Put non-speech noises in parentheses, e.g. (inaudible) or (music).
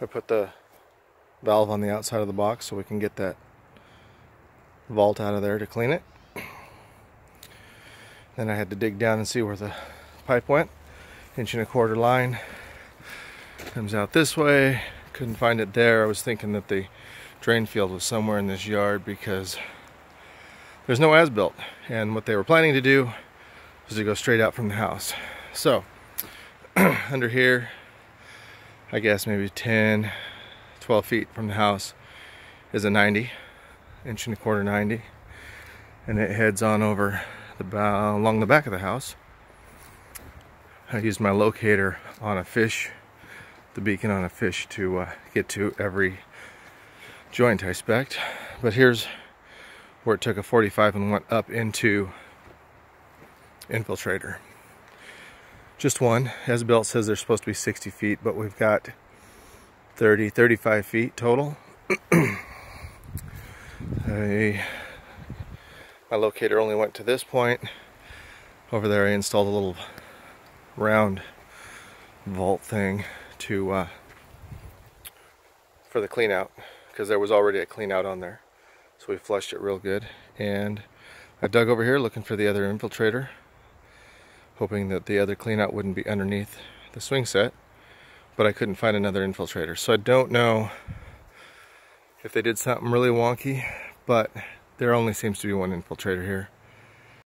I put the valve on the outside of the box so we can get that vault out of there to clean it. Then I had to dig down and see where the pipe went. Inch and a quarter line. Comes out this way. Couldn't find it there. I was thinking that the drain field was somewhere in this yard because there's no as-built. And what they were planning to do was to go straight out from the house. So, (clears throat) under here, I guess maybe 10, 12 feet from the house is a 90, inch and a quarter 90. And it heads on over the bow, along the back of the house. I used my locator on a fish, the beacon on a fish to uh, get to every joint I spec But here's where it took a 45 and went up into infiltrator. Just one. As built says they're supposed to be 60 feet, but we've got 30, 35 feet total. (clears throat) I, my locator only went to this point. Over there I installed a little round vault thing to uh, for the clean out because there was already a clean out on there. So we flushed it real good. And I dug over here looking for the other infiltrator, hoping that the other clean out wouldn't be underneath the swing set. But I couldn't find another infiltrator. So I don't know if they did something really wonky, but there only seems to be one infiltrator here.